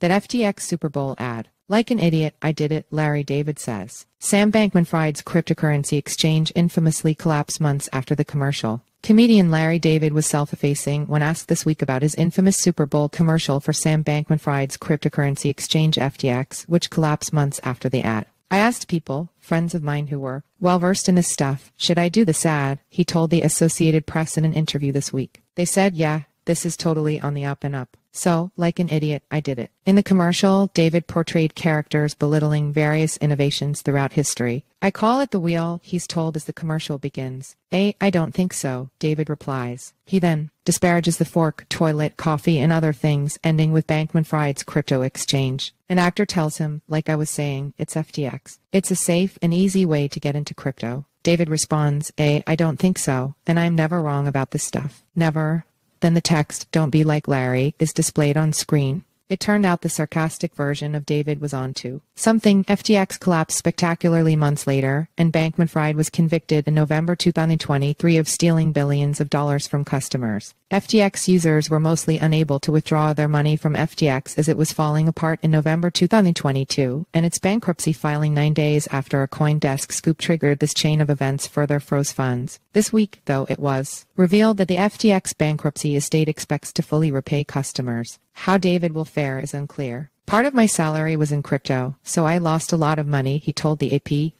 That FTX Super Bowl ad. Like an idiot, I did it, Larry David says. Sam Bankman Fried's cryptocurrency exchange infamously collapsed months after the commercial. Comedian Larry David was self-effacing when asked this week about his infamous Super Bowl commercial for Sam Bankman-Fried's cryptocurrency exchange FTX, which collapsed months after the ad. I asked people, friends of mine who were well versed in this stuff, should I do this ad? He told the Associated Press in an interview this week. They said, yeah, this is totally on the up and up. So, like an idiot, I did it. In the commercial, David portrayed characters belittling various innovations throughout history. I call it the wheel, he's told as the commercial begins. A, I don't think so, David replies. He then disparages the fork, toilet, coffee, and other things, ending with Bankman Fried's crypto exchange. An actor tells him, like I was saying, it's FTX. It's a safe and easy way to get into crypto. David responds, A, I don't think so, and I'm never wrong about this stuff. Never, then the text, Don't be like Larry, is displayed on screen. It turned out the sarcastic version of David was onto something. FTX collapsed spectacularly months later, and Bankman Fried was convicted in November 2023 of stealing billions of dollars from customers. FTX users were mostly unable to withdraw their money from FTX as it was falling apart in November 2022, and its bankruptcy filing nine days after a Coindesk scoop triggered this chain of events further froze funds. This week, though, it was revealed that the FTX bankruptcy estate expects to fully repay customers. How David will fare is unclear. Part of my salary was in crypto, so I lost a lot of money, he told the AP.